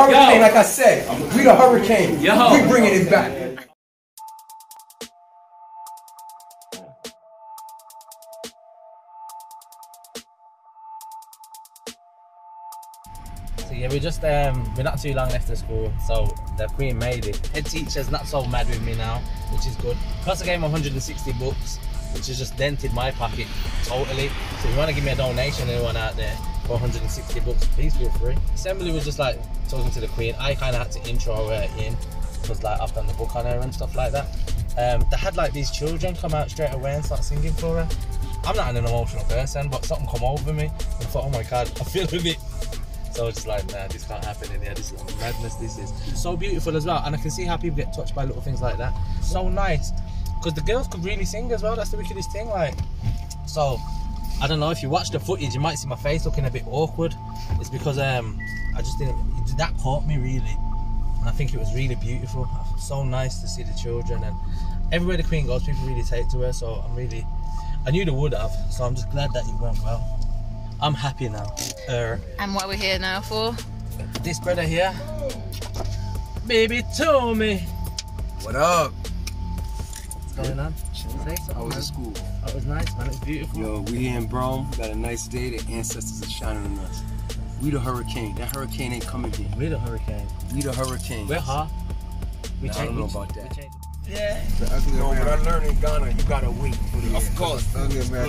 hurricane, Yo. like I said. We the hurricane. Yo. We bringing it back. So yeah, we just um we're not too long left of school, so the queen made it. Head teacher's not so mad with me now, which is good. Plus I gave him 160 books, which has just dented my pocket totally. So if you want to give me a donation, anyone out there for 160 books, please feel free. Assembly was just like talking to the queen. I kind of had to intro her in because like I've done the book on her and stuff like that. Um, they had like these children come out straight away and start singing for her. I'm not an emotional person, but something come over me and thought, oh my god, I feel a bit so I was just like, nah, this can't happen in here. This is madness. This is so beautiful as well, and I can see how people get touched by little things like that. So nice, because the girls could really sing as well. That's the wickedest thing. Like, so I don't know if you watch the footage, you might see my face looking a bit awkward. It's because um, I just didn't. That caught me really, and I think it was really beautiful. So nice to see the children, and everywhere the Queen goes, people really take to her. So I'm really, I knew they would have. So I'm just glad that it went well. I'm happy now. Uh, And what we're here now for? this brother here. Baby Tommy. What up? What's going on? Say something, I was man. in school. That was nice, man. It's beautiful. Yo, we here in Brum. Got a nice day. The ancestors are shining on us. We the hurricane. That hurricane ain't coming here. We're the hurricane. We the hurricane. We're hot. We Nah, I don't know we- about we that. changed- Yeah. No, what I learned in Ghana, you gotta wait for the Of course.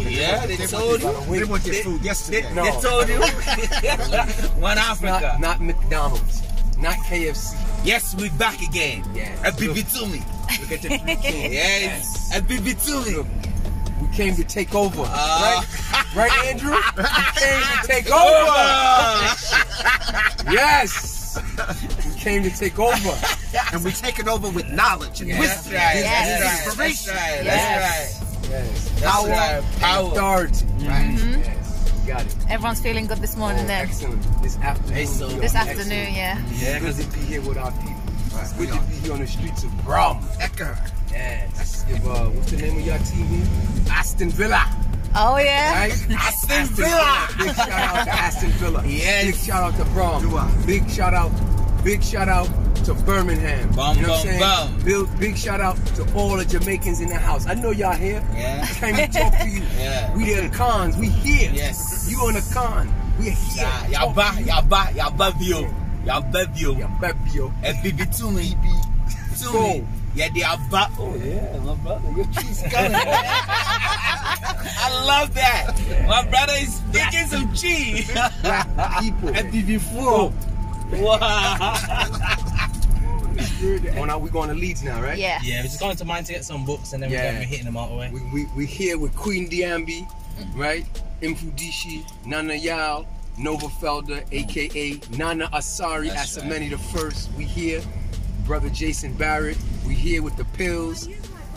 Yeah, they told you. Wait. They want your food yesterday. No. They told you. One Not, Africa. not McDonald's. Not KFC. Yes, we back again. Yes. A BB to me. Look at the three kings. Yes. A BB to me. Look, we came to take over. Uh, right? Right, Andrew? We came to take over. Yes. We came to take over. And we take it over with knowledge and That's wisdom. right. Yes. That's right. That's right. Yes. That's right. Yes. That's Power. right. Power. Authority. Mhm. Yes. Got it. Everyone's feeling good this Oh, morning then. excellent. This afternoon. Hey, so- we are This excellent. afternoon, yeah. Yeah, because it be here with our people. It's good to be here on the streets of Brum. Ecker. Yes. Give, uh, what's the name of your team? Aston Villa. Oh yeah. Right? Aston Villa. Big shout out to Aston Villa. Yes. Big shout out to Brum. Do I? Big shout out. Big shout out to Birmingham. Bum, you know what I'm saying? bum. Big, big shout out to all the Jamaicans in the house. I know y'all here. Yeah. Can we talk to you? Yeah. We the cons. We here. Yes. You on the con. We here. Yeah, Talk Yaba, to you. yaba, yaba bio. Yaba bio. Yeah, baby, yo. A BB to me. To Go. me. Yeah, they are back. Oh, yeah, my brother. Your cheese coming. I love that. My brother is speaking some cheese. Black people. A BB full. Wow. Oh, now we going to Leeds now, right? Yeah. Yeah, we're just going to mine to get some books and then Yeah. we're going to be hitting the motorway. We, we, we here with Queen Diambi, right? Mfundishi, Nana Yaw, Nova Felder, aka Nana Asari, That's Asameni the First. We here. Brother Jason Barrett. We here with the pills,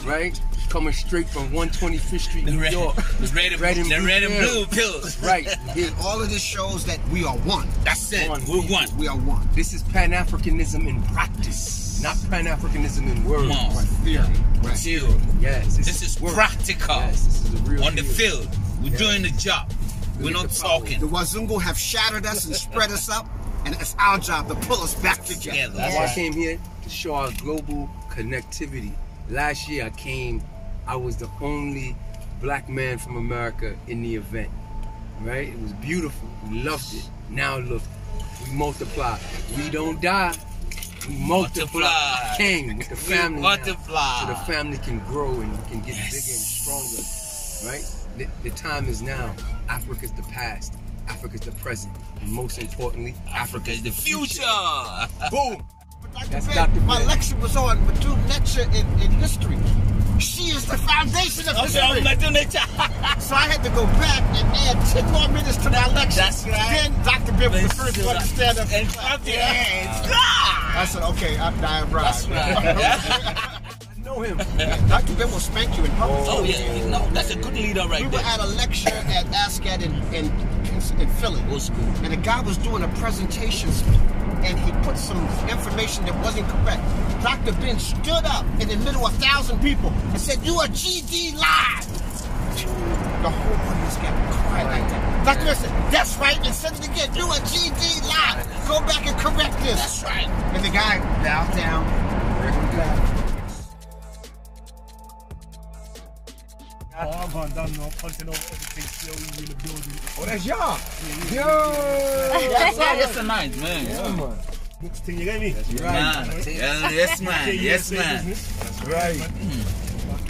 right? Coming straight from 125th Street, The New red, York. the red, and, Red and the blue red and blue pills. pills. Right. Here. All of this shows that we are one. That's it. One. We're one. We are one. This is Pan Africanism in practice, not Pan Africanism in words. Come on. Theory. Right. Chill. Yes, This is work. practical. Yes, this is a real On the field. We're Yeah. doing the job. We're not talking. The Wazungu have shattered us and spread us up, and it's our job to pull us back together. Together. That's Yeah. why I came here to show our global connectivity. Last year I came, I was the only black man from America in the event. Right? It was beautiful. We loved it. Now look, we multiply. We don't die. We multiply. Multiply. Came with the We family. now. multiply. So the family can grow and can get bigger and stronger. Right? The, the time is now. Africa's the past. Africa's the present. And most importantly, Africa is the future. Boom! Dr. That's Ben, Dr. My lecture was on Badu Netcha in, in history. She is the foundation of Okay, history. not doing it. So I had to go back and add 10 more minutes to my lecture. That's right. Then Dr. Ben was the first one to stand up And and clap. clap your hands. I said, okay, I'm dying right. That's right. Know him. Dr. Ben will spank you in public. Oh yeah, no, that's a good leader right there We were at a lecture at ASCAC in, in, in Philly. Old school. And the guy was doing a presentation and he put some information that wasn't correct. Dr. Ben stood up in the middle of a thousand people and said, You are GD live. The whole audience got quiet like that. Dr. Ben said, That's right, and said it again. You are GD live. Go back and correct this. That's right. And the guy. bowed down. Oh, I'm gone down now. Content Over Everything, slowly in the building. Oh, that's y'all. Yo. Yes, sir. Yes, sir, nice, man. Yeah, man. Next thing you get me? Man. Yeah, yes, man. Yes, man. That's right.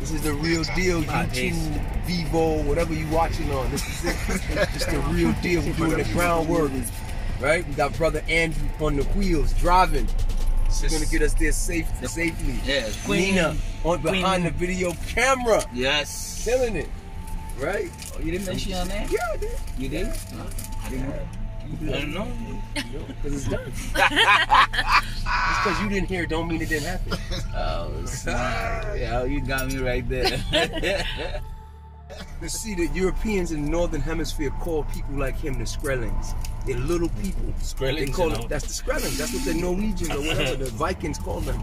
This is the real deal. YouTube, Vivo, whatever you watching on. This is it. It's the real deal. We're doing the groundwork. Right? We got brother Andrew on the wheels driving. She's gonna get us there safe, safely. Yeah, Queen. Nina on behind the video camera, Yes. killing it. Right? Oh, you didn't mention your name? Yeah, I did. You did? I didn't know. I don't know. Because it's done. Just because you didn't hear don't mean it didn't happen. Oh, snap. yeah, oh, you got me right there. You see, the Europeans in the northern hemisphere call people like him the Skraelings. They're little people. Skraelings, They call you know. them, that's the Skraelings. That's what the Norwegians or whatever the Vikings call them.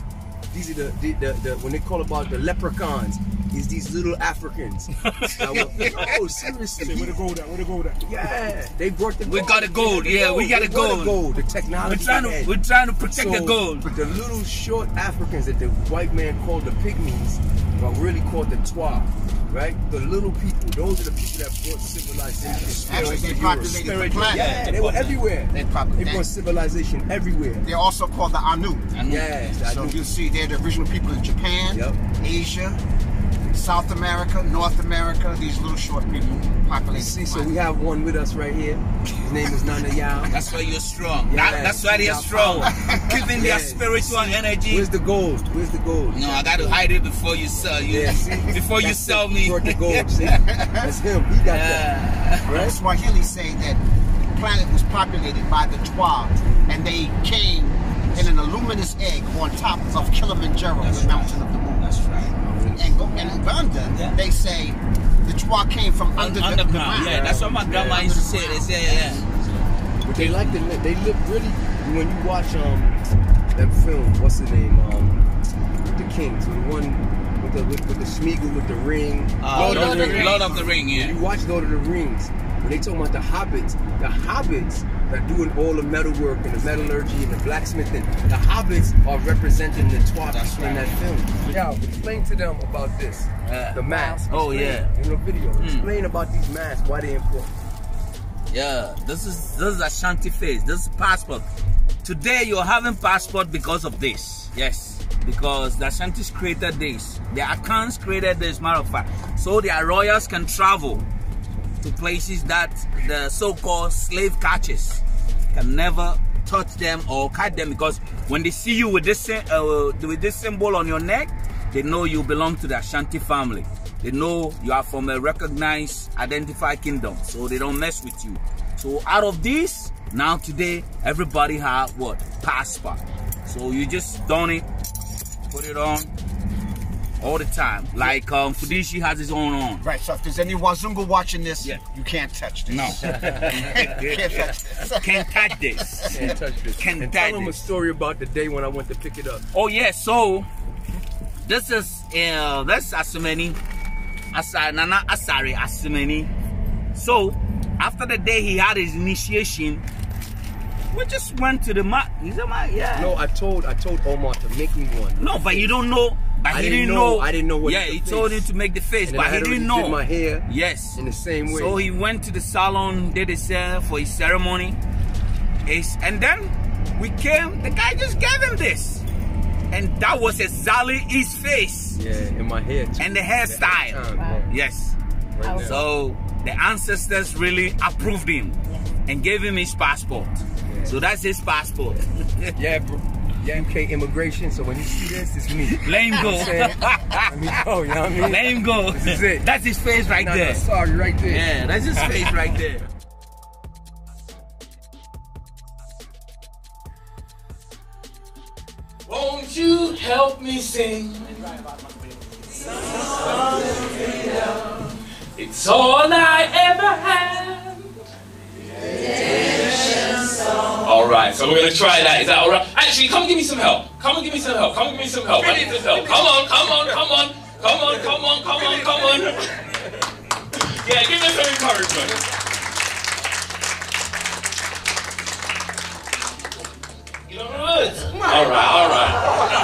These are the, the, the, the when they call about the leprechauns. Is these little Africans? That were- no, seriously. Say, where the gold at? Where the gold at? Yeah, they brought the. gold. We got the gold, They yeah, we got They the brought gold. gold. The we're technology. trying to had. we're trying to protect So, the gold. But the little short Africans that the white man called the pygmies are really called the Twa, right? The little people, those are the people that brought civilization. Actually, they populated the planet. Yeah, they were everywhere. They probably- They brought civilization everywhere. They're also called the Anu. Yes, I So you see, they're the original people in Japan, Yep. Asia, South America, North America. These little short people populate. See, so we have one with us right here. His name is Nana Yaw. That's why you're strong. Yeah, That- that's why they're strong. power. Keeping Yeah. their spiritual energy. Where's the gold? Where's the gold? No, I gotta hide it before you sell you. Yeah, see? Before you sell the- me. Brought the gold. See, that's him. He got that. Yeah. Right? Swahili say that the planet was populated by the Twa, and they came in an luminous egg on top of Kilimanjaro, the mountain of the moon. That's right. And go in Uganda, they say the Twa came from under the, the Underground. ground. Yeah, that's what my grandma used to say. They say, yeah. But they like to live. They live really. When you watch um that film, what's the name? Um, with the Kings, the one with the with, with the Smeagol with the ring. Uh, Lord of the Rings. Lord of the Ring, When yeah. you watch Lord of the Rings, when they talk about the hobbits, the hobbits that doing all the metalwork and the metallurgy and the blacksmithing, the hobbits are representing the twat That's in that film. Yeah, explain to them about this. Yeah. The mask. Oh, yeah. In the video. Mm. Explain about these masks, why they important. Yeah, this is this is a Ashanti face. This is passport. Today you're having passport because of this. Yes, because the Ashantis created this. The Akans created this, matter of fact. So their royals can travel to places that the so-called slave catchers can never touch them or catch them because when they see you with this uh, with this symbol on your neck, they know you belong to the Ashanti family. They know you are from a recognized, identified kingdom, so they don't mess with you. So out of this, now today, everybody have what passport. So you just don it, put it on all the time. Like um, Mfundishi has his own on. Right, so if there's any Wazungu watching this, Yeah. you can't touch this. No, can't touch this. can't touch this. Can't touch this. Can't and touch tell them a story about the day when I went to pick it up. Oh yeah, so this is uh this Asimeni Asa Nana Asari Asimeni. So after the day he had his initiation, we just went to the mat. Is that my yeah? No, I told I told Omar to make me one. No, but you don't know. But I he didn't didn't know- know. I didn't know what Yeah, he face. told him to make the face, And but I he had didn't know. did my hair Yes. in the same way. So he went to the salon, did his hair for his ceremony. His- And then we came, the guy just gave him this. And that was exactly his face yeah, in my hair too. and the hairstyle. Time, yeah, Yes. right. So the ancestors really approved him and gave him his passport. So that's his passport. yeah, bro. Yeah, MK immigration. So when you see this, it's me. Let him go. Saying, Let me go. You know what I mean? Let him go. This is it. That's his face right No, no, there. sorry, right there. Yeah, that's his face right there. Won't you help me sing? It's all I ever had. All right, so we're gonna try that. Is that all right? Actually, come give me some help. Come and give me some help. Come and give me some help. I need some help. Come on, come on, come on, come on, come on, come on, come on. Yeah, give me some encouragement. You know the words. All right, all right,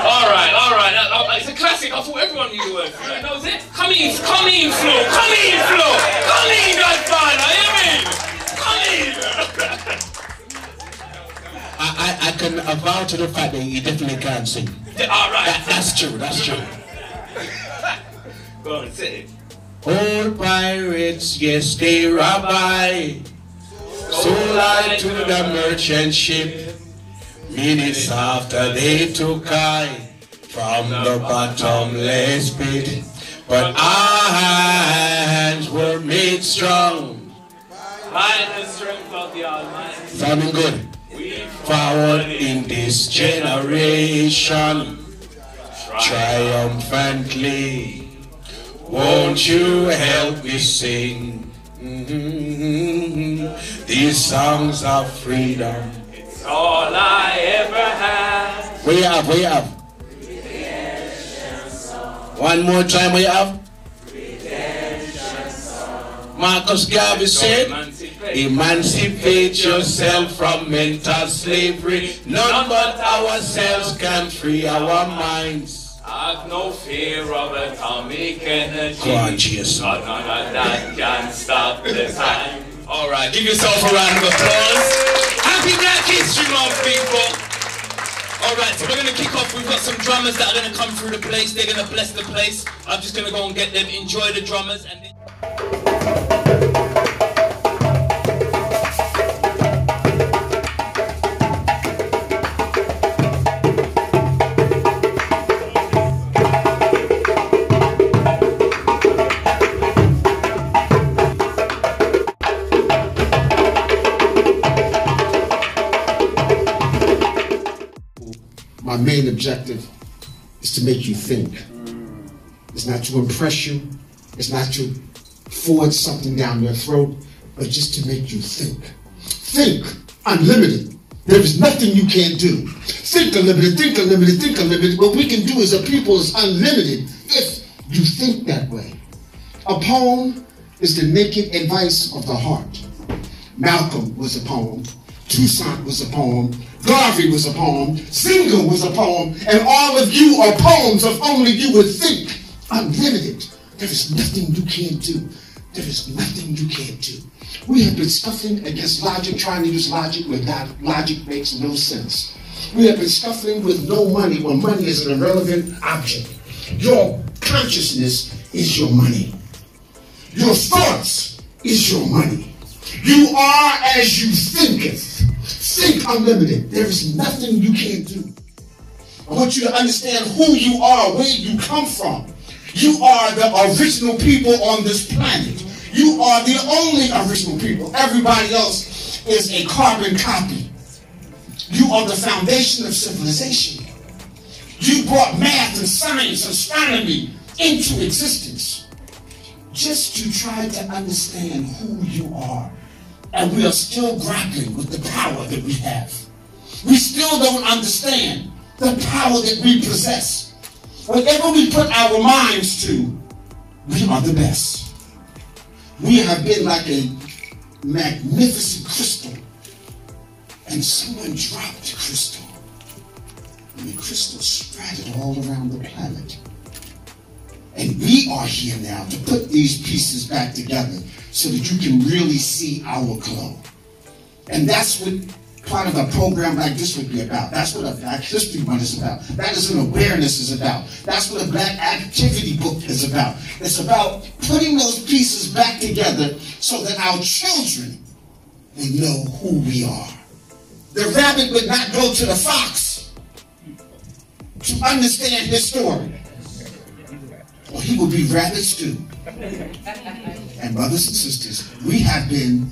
all right, all right. Uh, uh, It's a classic. I thought everyone knew the words. That knows it. Come in, come in, Flo. Come in, Flo. Come in, Godfather. Hear me? I, I, I can avow to the fact that he definitely can sing. All right. That, that's true, that's true. Go on, say it. Old pirates, yes, they rob I. Sold I to the merchant ship. Minutes after they took I from the bottomless pit. But our hands were made strong. By the strength of the Almighty, Sounding good. Forward in this generation, triumphantly. Won't you help me sing Mhm. these songs of freedom? It's all I ever had. We have, we have. One more time, we have. Marcus Garvey said, Emancipate. Yourself from mental slavery. None but ourselves can free our minds. Have no fear of atomic energy. Go on, Jesus. None of that can stop the time. All right, give yourself a round of applause. Happy Black History Month, people. All right, so we're gonna kick off. We've got some drummers that are gonna come through the place. They're gonna bless the place. I'm just gonna go and get them. Enjoy the drummers and. Then... My main objective is to make you think. It's not to impress you. It's not to force something down your throat, but just to make you think. Think unlimited. There is nothing you can't do. Think unlimited, think unlimited, think unlimited. What we can do as a people is unlimited if you think that way. A poem is the naked advice of the heart. Malcolm was a poem. Toussaint was a poem. Garvey was a poem. Singer was a poem. And all of you are poems if only you would think unlimited. There is nothing you can't do. There is nothing you can't do. We have been scuffling against logic, trying to use logic when that logic makes no sense. We have been scuffling with no money when money is an irrelevant object. Your consciousness is your money. Your thoughts is your money. You are as you thinketh. Think unlimited. There is nothing you can't do. I want you to understand who you are, where you come from. You are the original people on this planet. You are the only original people. Everybody else is a carbon copy. You are the foundation of civilization. You brought math and science, astronomy into existence just to try to understand who you are. And we are still grappling with the power that we have. We still don't understand the power that we possess. Whatever we put our minds to, we are the best. We have been like a magnificent crystal, and someone dropped the crystal, and the crystal spread all around the planet. And we are here now to put these pieces back together so that you can really see our glow. And that's what part of a program like this would be about. That's what a Black History Month is about. That is what awareness is about. That's what a Black Activity Book is about. It's about putting those pieces back together so that our children will know who we are. The rabbit would not go to the fox to understand his story. He will be rabbit stew. And brothers and sisters, we have been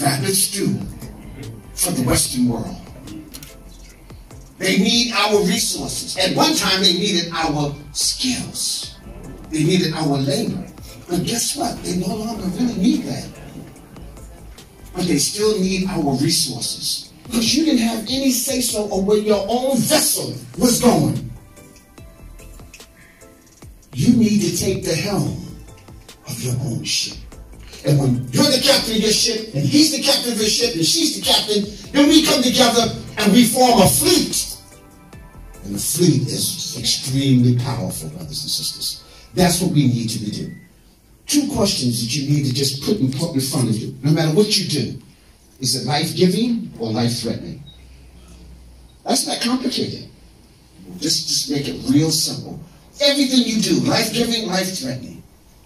rabbit stew for the Western world. They need our resources. At one time, they needed our skills. They needed our labor. But guess what? They no longer really need that. But they still need our resources. Because you didn't have any say so of where your own vessel was going. You need to take the helm of your own ship. And when you're the captain of your ship, and he's the captain of his ship, and she's the captain, then we come together and we form a fleet. And the fleet is extremely powerful, brothers and sisters. That's what we need to be doing. Two questions that you need to just put in, put in front of you, no matter what you do. Is it life giving or life threatening? That's not complicated. Just, just make it real simple. Everything you do, life giving, life threatening.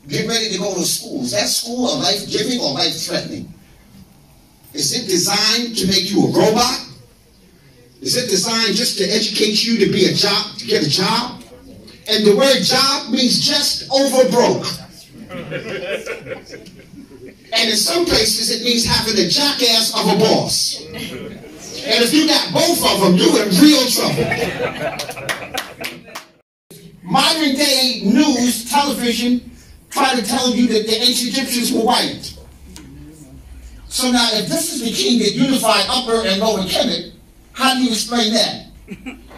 Get ready to go to school. Is that school a life giving or life threatening? Is it designed to make you a robot? Is it designed just to educate you to be a job, to get a job? And the word job means just over broke. And in some places it means having a jackass of a boss. And if you got both of them, you're in real trouble. Modern day news, television, try to tell you that the ancient Egyptians were white. So now, if this is the king that unified Upper and Lower Kemet, how do you explain that?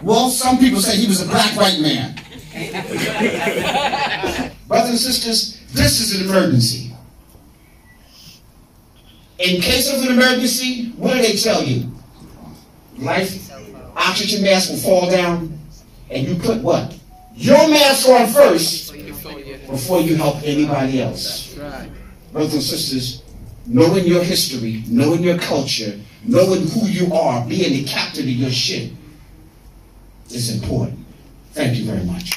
Well, some people say he was a black white man. Brothers and sisters, this is an emergency. In case of an emergency, what do they tell you? Life, oxygen mask will fall down, and you put what? Your mask on first before you help anybody else. Brothers and sisters, knowing your history, knowing your culture, knowing who you are, being the captain of your ship is important. Thank you very much.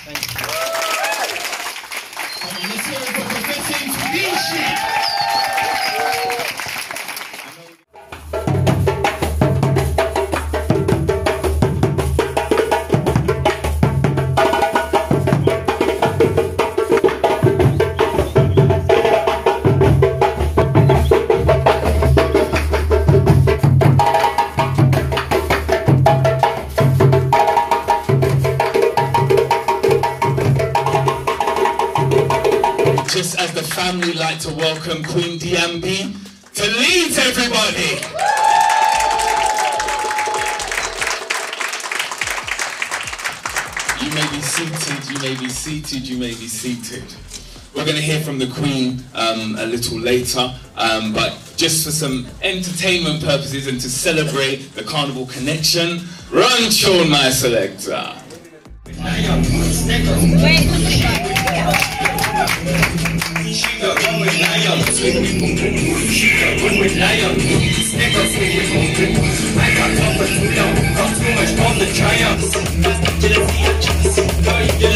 Seated, you may be seated, you may be seated. We're going to hear from the Queen um, a little later, um, but just for some entertainment purposes and to celebrate the Carnival connection, run Sean, my selector.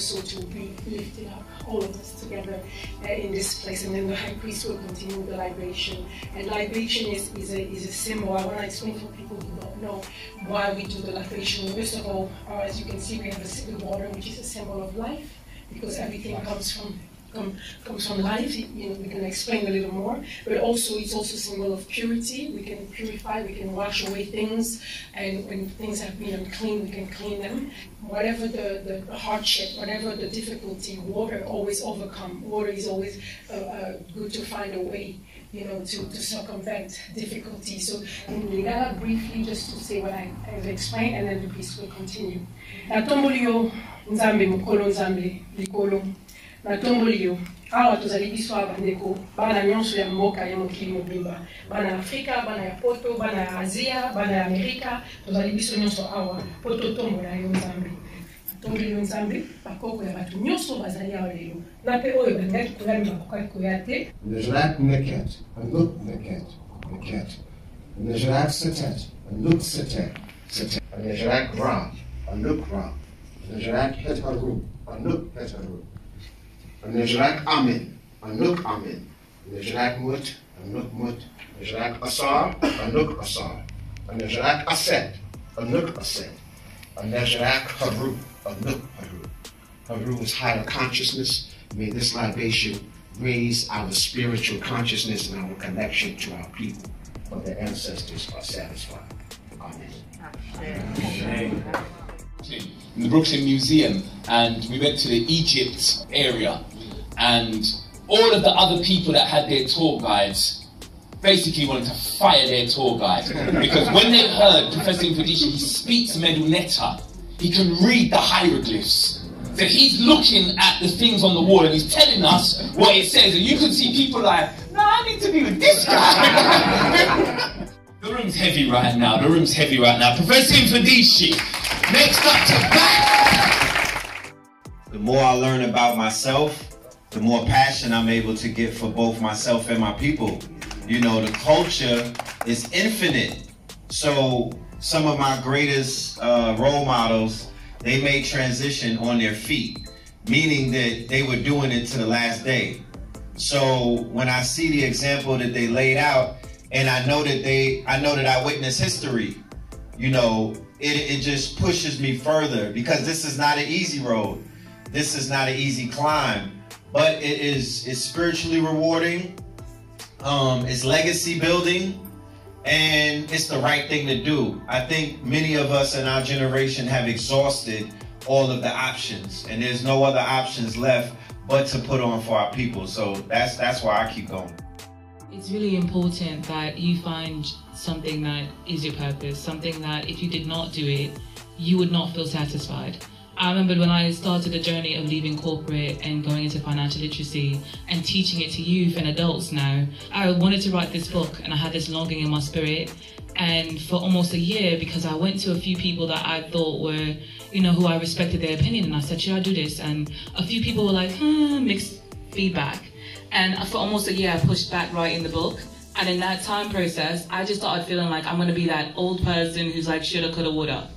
also to be lifted up, all of us together uh, in this place. And then the high priest will continue the libation. And libation is, is, a, is a symbol. I want to explain for people who don't know why we do the libation. First of all, uh, as you can see, we have a sacred water, which is a symbol of life because everything comes from come, comes from life. You know, we can explain a little more, but also it's also a symbol of purity. We can purify, we can wash away things, and when things have been unclean, we can clean them. Whatever the, the hardship, whatever the difficulty, water always overcome. Water is always uh, uh, good to find a way. You know, to, to circumvent difficulty. So, in Lingala, briefly, just to say what I, I've explained, and then the priest will continue. natomboli yo nzambe nzambe likolo natomboli yo awa tozali biso awa bandeko bana nyonso ya mboka ya mokili mobimba bana ya afrika bana ya poto bana ya asia bana ya amerika tozali biso nyonso awa mpo totombola yo nzambe natomboli yo nzambe bakoko ya bato nyonso bazali awa lelo na mpe oyo balingaki koya me bakokaki koya te Nejrak Neket, Anuk Neket, Neket. Nejrak Setet, Anuk Setet, Setet. Nejrak Ra, Anuk Ra. Nejrak Hetaru, Anuk Hetaru. Nejrak Amin, Anuk Amin. Nejrak Mut, Anuk Mut. Nejrak Asar, Anuk Asar. Nejrak Aset, Anuk Aset. Nejrak Haru, Anuk Haru. Haru is higher consciousness. May this libation raise our spiritual consciousness and our connection to our people, for the ancestors are satisfied. Amen. in the Brooklyn Museum and we went to the Egypt area and all of the other people that had their tour guides basically wanted to fire their tour guide because when they heard Professor Mfundishi, he speaks Medu Neter, he can read the hieroglyphs. So he's looking at the things on the wall and he's telling us what it says and you can see people like, no, I need to be with this guy. the room's heavy right now, the room's heavy right now. Professor Mfundishi, next up to bat. The more I learn about myself, the more passion I'm able to get for both myself and my people. You know, the culture is infinite. So some of my greatest uh, role models, they made transition on their feet, meaning that they were doing it to the last day. So when I see the example that they laid out, and I know that they, I know that I witness history, you know, it, it just pushes me further because this is not an easy road. This is not an easy climb but it is it's spiritually rewarding. Um, it's legacy building, and it's the right thing to do. I think many of us in our generation have exhausted all of the options, and there's no other options left but to put on for our people. So that's that's why I keep going. It's really important that you find something that is your purpose, something that if you did not do it, you would not feel satisfied. I remember when I started the journey of leaving corporate and going into financial literacy and teaching it to youth and adults now, I wanted to write this book and I had this longing in my spirit. And for almost a year, because I went to a few people that I thought were, you know, who I respected their opinion, and I said, should I do this? And a few people were like, hmm, mixed feedback. And for almost a year, I pushed back writing the book. And in that time process, I just started feeling like I'm gonna be that old person who's like, shoulda, coulda, woulda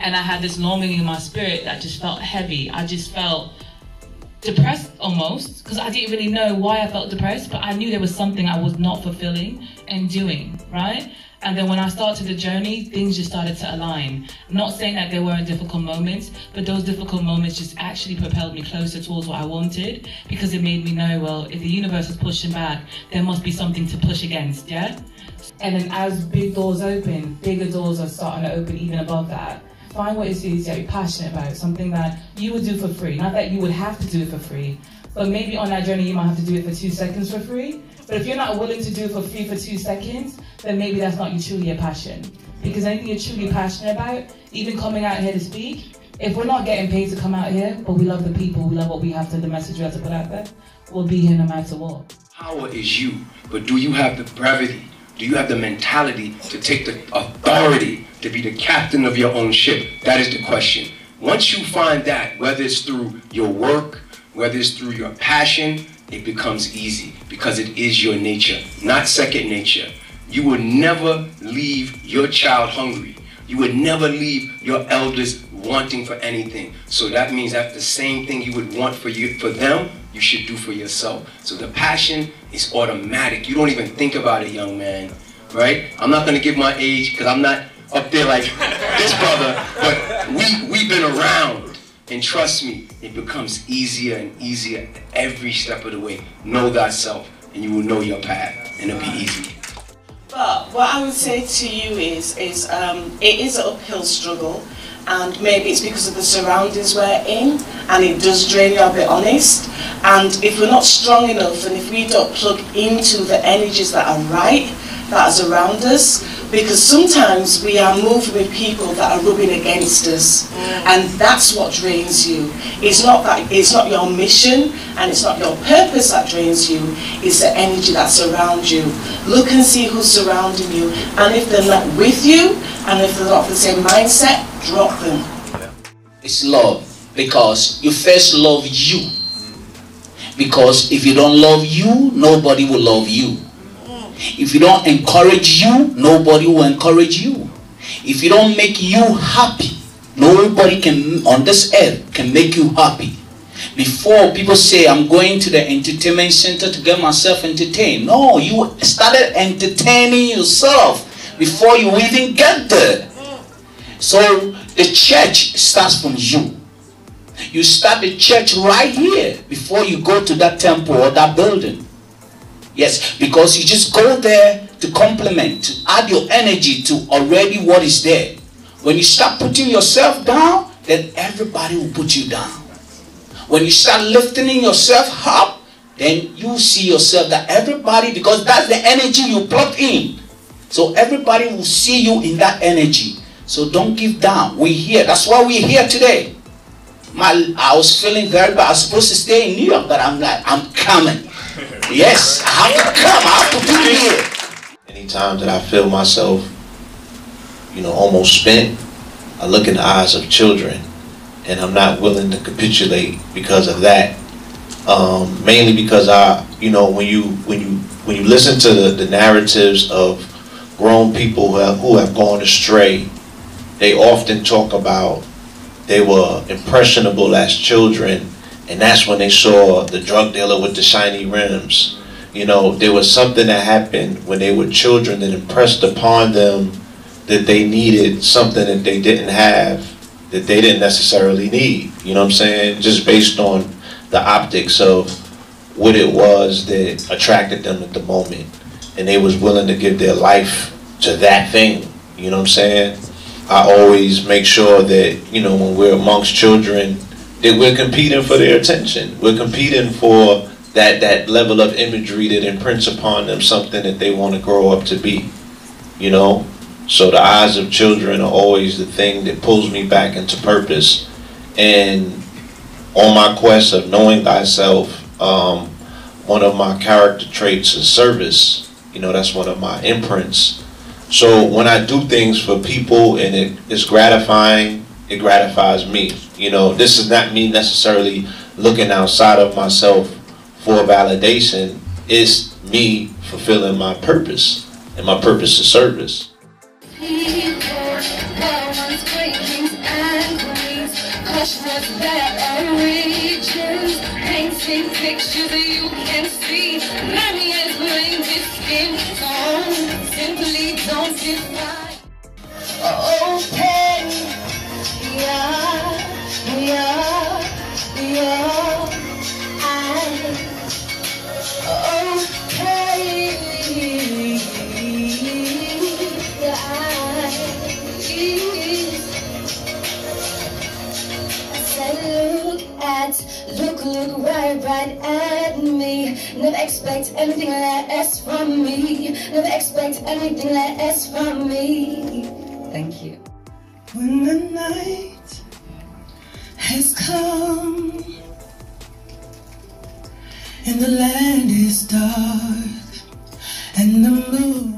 and I had this longing in my spirit that just felt heavy. I just felt depressed almost because I didn't really know why I felt depressed, but I knew there was something I was not fulfilling and doing, right? And then when I started the journey, things just started to align. I'm not saying that there weren't difficult moments, but those difficult moments just actually propelled me closer towards what I wanted because it made me know, well, if the universe is pushing back, there must be something to push against, yeah? And then as big doors open, bigger doors are starting to open even above that find what it is that you're passionate about, something that you would do for free. Not that you would have to do it for free, but maybe on that journey you might have to do it for two seconds for free. But if you're not willing to do it for free for two seconds, then maybe that's not you truly a passion. Because anything you're truly passionate about, even coming out here to speak, if we're not getting paid to come out here, but we love the people, we love what we have to, the message we have to put out there, we'll be here no matter what. Power is you, but do you have the brevity? Do you have the mentality to take the authority to be the captain of your own ship? That is the question. Once you find that, whether it's through your work, whether it's through your passion, it becomes easy because it is your nature, not second nature. You will never leave your child hungry. You would never leave your elders wanting for anything. So that means that the same thing you would want for you for them, you should do for yourself. So the passion is automatic. You don't even think about it, young man. Right? I'm not gonna give my age because I'm not up there like this brother, but we we've been around. And trust me, it becomes easier and easier every step of the way. Know thyself, and you will know your path, and it'll be easy. But what I would say to you is, is um, it is an uphill struggle and maybe it's because of the surroundings we're in and it does drain you, I'll be honest. And if we're not strong enough and if we don't plug into the energies that are right, that is around us, because sometimes we are moving with people that are rubbing against us mm. and that's what drains you. It's not that it's not your mission and it's not your purpose that drains you, it's the energy that's around you. Look and see who's surrounding you and if they're not with you and if they're not the same mindset, drop them. It's love because you first love you. Mm. Because if you don't love you, nobody will love you. If you don't encourage you, nobody will encourage you. If you don't make you happy, nobody can on this earth can make you happy. Before people say, I'm going to the entertainment center to get myself entertained. No, you started entertaining yourself before you even get there. So the church starts from you. You start the church right here before you go to that temple or that building. Yes, because you just go there to complement, to add your energy to already what is there. When you start putting yourself down, then everybody will put you down. When you start lifting yourself up, then you see yourself that everybody, because that's the energy you plugged in. So everybody will see you in that energy. So don't give down. We're here. That's why we're here today. My, I was feeling very bad. I was supposed to stay in New York, but I'm like, I'm coming. Yes, I have to come. I have to be here. Anytime that I feel myself, you know, almost spent, I look in the eyes of children, and I'm not willing to capitulate because of that. Um, mainly because I, you know, when you when you when you listen to the, the narratives of grown people who have, who have gone astray, they often talk about they were impressionable as children, and that's when they saw the drug dealer with the shiny rims. You know, there was something that happened when they were children that impressed upon them that they needed something that they didn't have, that they didn't necessarily need. You know what I'm saying? Just based on the optics of what it was that attracted them at the moment. And they was willing to give their life to that thing. You know what I'm saying? I always make sure that, you know, when we're amongst children, that we're competing for their attention. We're competing for that, that level of imagery that imprints upon them something that they want to grow up to be. You know? So the eyes of children are always the thing that pulls me back into purpose. And on my quest of knowing thyself, um, one of my character traits is service. You know, that's one of my imprints. So when I do things for people and it is gratifying, it gratifies me. You know, this is not me necessarily looking outside of myself for validation. It's me fulfilling my purpose, and my purpose is service. Painting pictures you can see. Money is blame this skin tone. Simply don't define. Open. Expect anything less from me. Never expect anything less from me. Thank you. When the night has come and the land is dark and the moon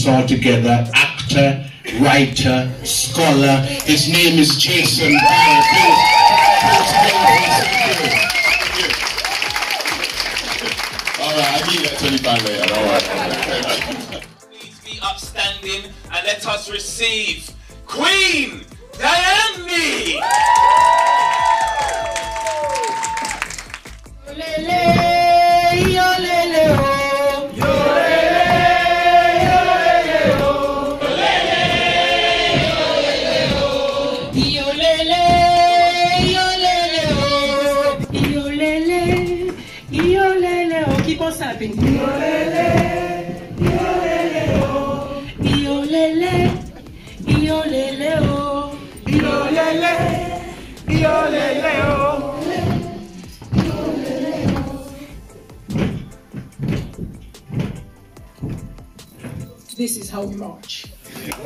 this all together, actor, writer, scholar, his name is Jason Bauer. All right, I'll give you that 25 later. Don't. Please be upstanding and let us receive Queen Diane This is how we march. This is how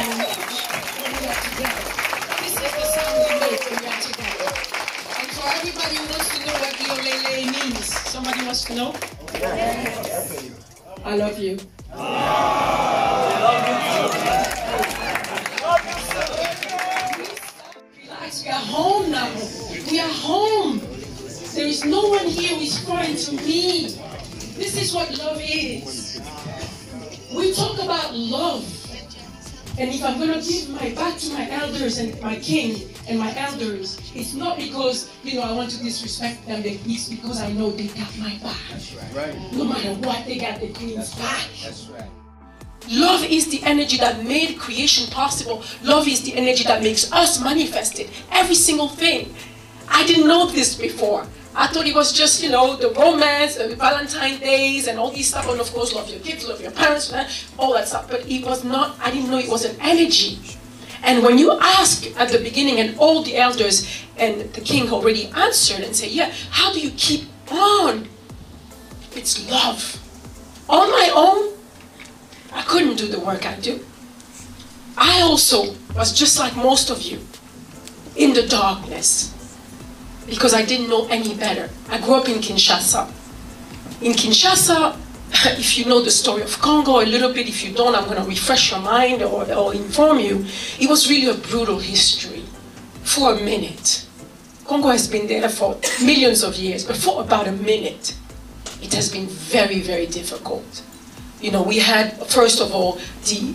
we march. When we are together. This is the sound we make when we are together. And so everybody who wants to know what Iolele means. Somebody wants to know? I love you. Relax, we are home now. We are home. There is no one here who is foreign to me. This is what love is. And if I'm going to give my back to my elders and my king and my elders, it's not because, you know, I want to disrespect them. It's because I know they got my back. Right. No matter what, they got the queen's back. That's right. Love is the energy that made creation possible. Love is the energy that makes us manifest it. Every single thing. I didn't know this before. I thought it was just, you know, the romance, the Valentine's days, and all these stuff. And of course, love your kids, love your parents, all that stuff. But it was not, I didn't know it was an energy. And when you ask at the beginning, and all the elders and the king already answered and say, Yeah, how do you keep on? It's love. On my own, I couldn't do the work I do. I also was just like most of you in the darkness because I didn't know any better. I grew up in Kinshasa. In Kinshasa, if you know the story of Congo a little bit, if you don't, I'm going to refresh your mind or, or inform you. It was really a brutal history for a minute. Congo has been there for millions of years, but for about a minute, it has been very, very difficult. You know, we had, first of all, the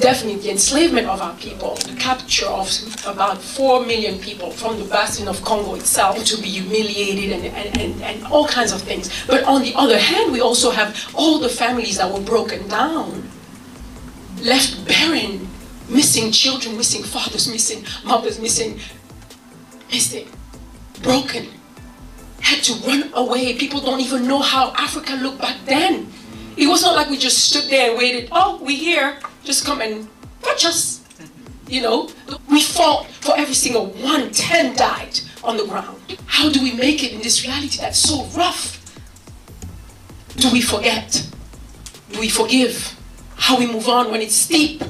definitely the enslavement of our people, the capture of about 4 million people from the bastion of Congo itself to be humiliated and, and, and, and all kinds of things. But on the other hand, we also have all the families that were broken down, left barren, missing children, missing fathers, missing mothers, missing, missing, broken, had to run away. People don't even know how Africa looked back then. It was not like we just stood there and waited, oh, we're here, just come and touch us. You know, we fought for every single one. Ten died on the ground. How do we make it in this reality that's so rough? Do we forget? Do we forgive? How we move on when it's steep?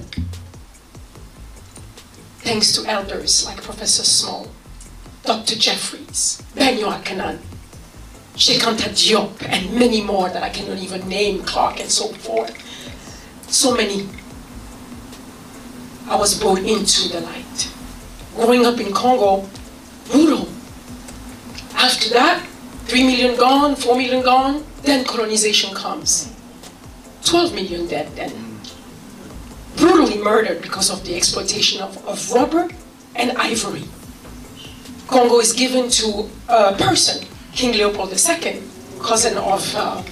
Thanks to elders like Professor Small, Dr. Jeffries, Ben Jochannan, Cheikh Anta Diop, and many more that I cannot even name, Clarke and so forth. So many. I was brought into the light. Growing up in Congo, brutal. After that, 3 million gone, 4 million gone, then colonization comes. 12 million dead then. Brutally murdered because of the exploitation of, of rubber and ivory. Congo is given to a person, King Leopold II, cousin of, uh,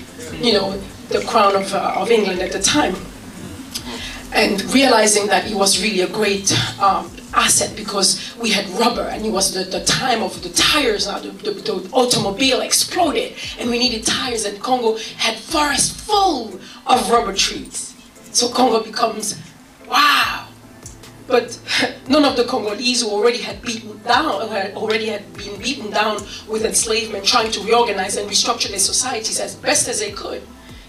you know, the crown of, uh, of England at the time. And realizing that he was really a great um, asset because we had rubber and it was the, the time of the tires now, the, the, the automobile exploded and we needed tires and Congo had forests full of rubber trees. So Congo becomes, wow, but none of the Congolese who already had beaten down, had already had been beaten down with enslavement, trying to reorganize and restructure their societies as best as they could.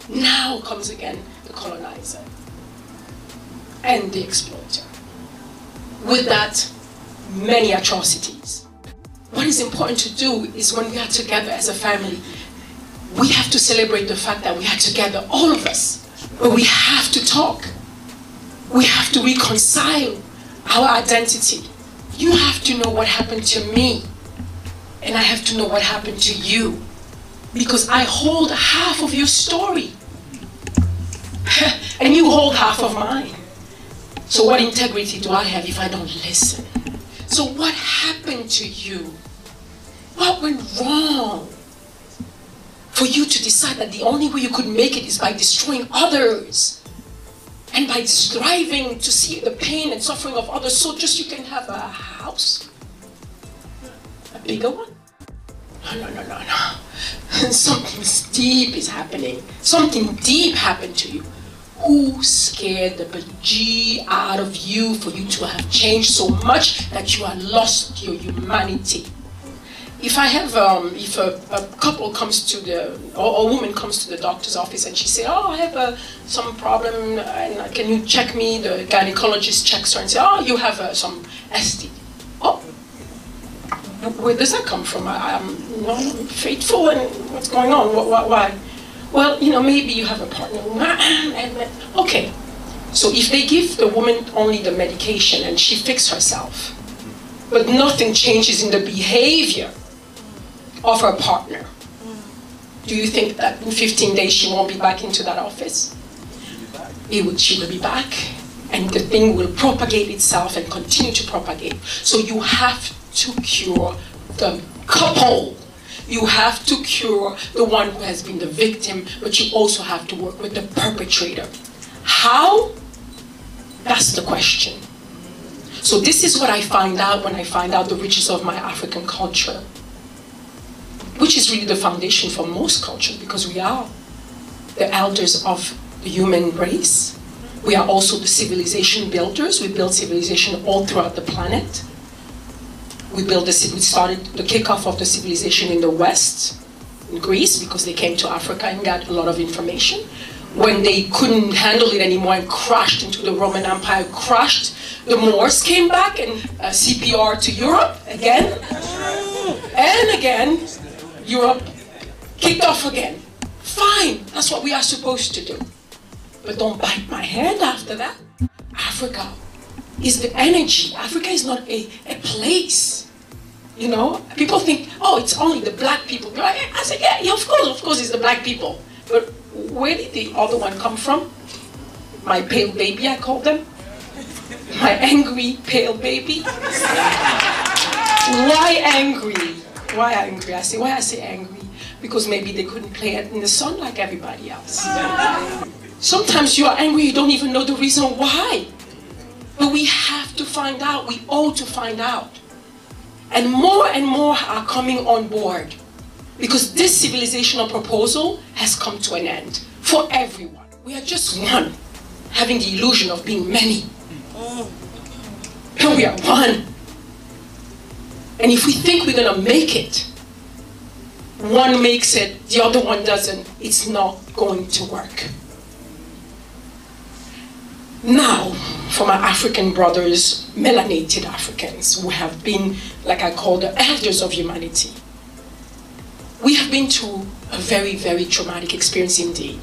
Now comes again the colonizer and the exploiter. With that, many atrocities. What is important to do is when we are together as a family, we have to celebrate the fact that we are together, all of us, but we have to talk. We have to reconcile our identity. You have to know what happened to me, and I have to know what happened to you, because I hold half of your story, and you hold half of mine. So, what integrity do I have if I don't listen? So, what happened to you? What went wrong? For you to decide that the only way you could make it is by destroying others and by striving to see the pain and suffering of others so just you can have a house a bigger one no no no no no something deep is happening something deep happened to you who scared the beje out of you for you to have changed so much that you have lost your humanity if I have, um, if a, a, couple comes to the, or a woman comes to the doctor's office and she say, oh, I have uh, some problem, and can you check me? The gynecologist checks her and say, oh, you have uh, some STD. Oh, where does that come from? I, am know, faithful, and what's going on? What? Why? Well, you know, maybe you have a partner. Okay, so if they give the woman only the medication and she fixes herself, but nothing changes in the behavior of her partner, do you think that in 15 days she won't be back into that office? It would, she will be back and the thing will propagate itself and continue to propagate. So you have to cure the couple. You have to cure the one who has been the victim, but you also have to work with the perpetrator. How? That's the question. So this is what I find out when I find out the riches of my African culture, which is really the foundation for most cultures because we are the elders of the human race. We are also the civilization builders. We build civilization all throughout the planet. We built the, we started the kickoff of the civilization in the West, in Greece, because they came to Africa and got a lot of information. When they couldn't handle it anymore and crashed into the Roman Empire, crashed, the Moors came back and uh, CPR to Europe again. And again, Europe kicked off again. Fine, that's what we are supposed to do. But don't bite my hand after that. Africa is the energy. Africa is not a, a place. You know, people think, oh, it's only the black people. I say, yeah, yeah, of course, of course, it's the black people. But where did the other one come from? My pale baby, I call them. My angry pale baby. why angry? Why angry? I say, why I say angry? Because maybe they couldn't play it in the sun like everybody else. Sometimes you are angry, you don't even know the reason why. But we have to find out, we ought to find out. And more and more are coming on board because this civilizational proposal has come to an end for everyone. We are just one, having the illusion of being many. And we are one. And if we think we're going to make it, one makes it, the other one doesn't, it's not going to work. Now, for my African brothers, melanated Africans, who have been, like I call the elders of humanity, we have been through a very, very traumatic experience indeed.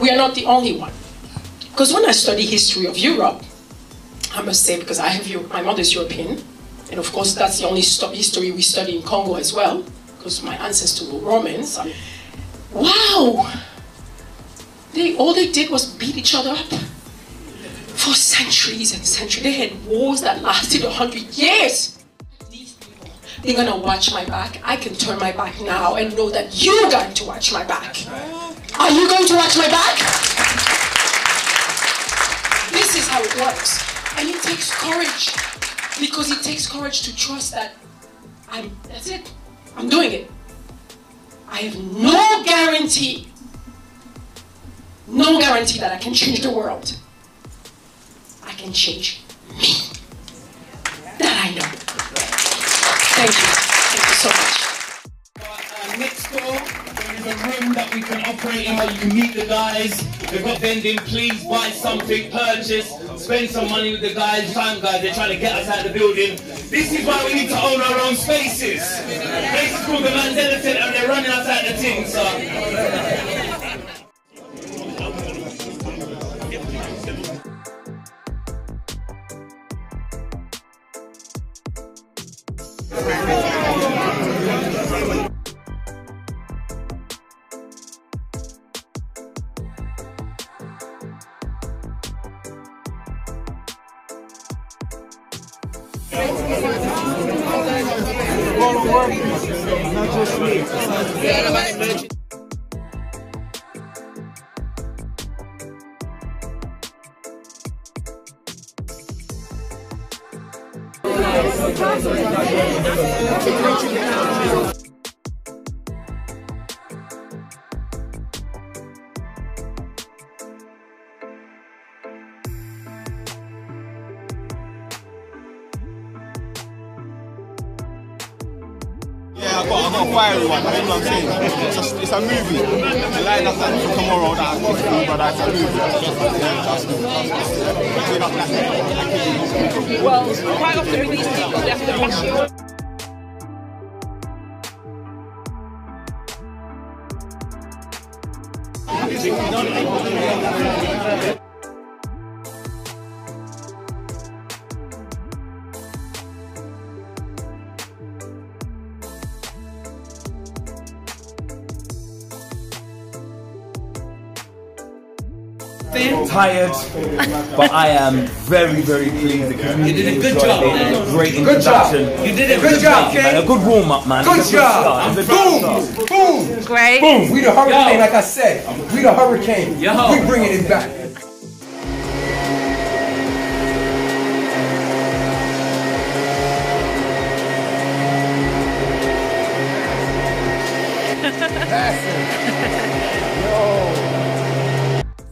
We are not the only one. Because when I study history of Europe, I must say, because I have my mother's European, and of course that's the only stop history we study in Congo as well, because my ancestors were Romans. Wow! They, all they did was beat each other up for centuries and centuries. They had wars that lasted a 100 years. These people, they're gonna watch my back. I can turn my back now and know that you're going to watch my back. Are you going to watch my back? This is how it works. And it takes courage. Because it takes courage to trust that I'm, that's it. I'm doing it. I have no guarantee, no guarantee that I can change the world. Can change me. That I know. Thank you. Thank you so much. Uh, next door, there is a room that we can operate in where you can meet the guys. They've got vending, please buy something, purchase, spend some money with the guys. Time guys, they're trying to get us out of the building. This is why we need to own our own spaces. This is called the Mandela Center and they're running us out of the thing, so. Tired, but I am very, very pleased. You did a good job, man. Great Good job. You did a Good good job, job, man. A good warm up, man. Good It's a job. start. It's Boom. Boom. Great. Boom. We the hurricane, like I said. We the hurricane. Yo. We bringing it back.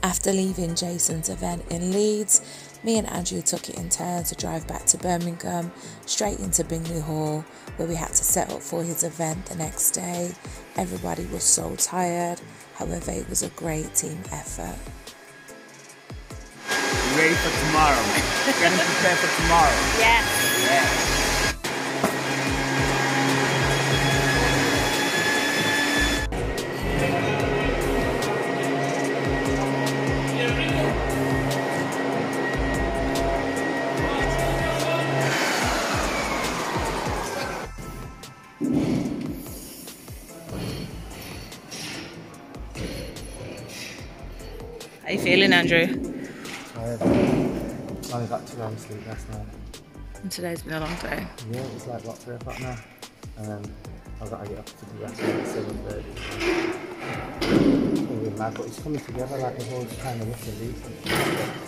After leaving Jason's event in Leeds, me and Andrew took it in turn to drive back to Birmingham, straight into Bingley Hall, where we had to set up for his event the next day. Everybody was so tired, however, it was a great team effort. Ready for tomorrow. Getting prepared for tomorrow. Yes. How feeling, Andrew? Tired. Only got two hours sleep last night. And today's been a long day. Yeah, it's like what three o'clock now, and then I've got to get up to the rest at seven thirty. Really mad, but it's coming together like the whole kind of looking decent.